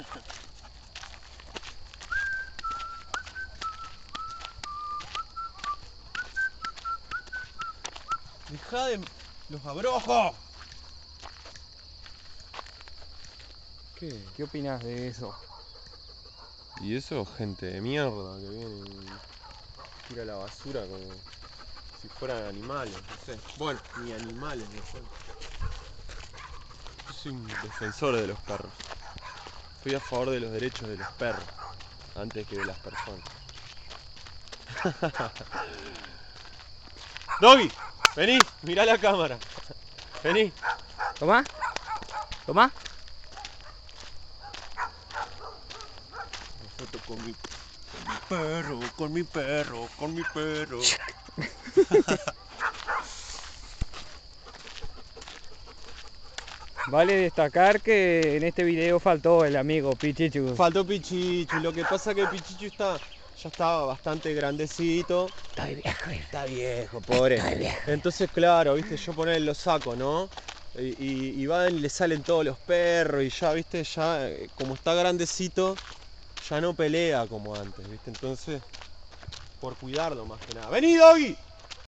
Deja de... los abrojos. ¿Qué? ¿Qué opinas de eso? Y eso, gente de mierda que viene y tira la basura como si fueran animales, no sé. Bueno, ni animales, no sé. Yo soy un defensor de los perros. Estoy a favor de los derechos de los perros antes que de las personas. Doggy, vení, mirá la cámara. Vení. ¿Toma? ¿Toma? Una foto con mi, con mi perro, con mi perro, con mi perro. Vale destacar que en este video faltó el amigo Pichichu. Faltó Pichichu, lo que pasa que Pichichu está, ya estaba bastante grandecito. Está viejo. Está viejo, pobre. Entonces, claro, viste, yo poner lo saco, ¿no? Y, y, y van y le salen todos los perros y ya, viste, ya eh, como está grandecito, ya no pelea como antes, viste. Entonces, por cuidarlo más que nada. ¡Vení, Doggy!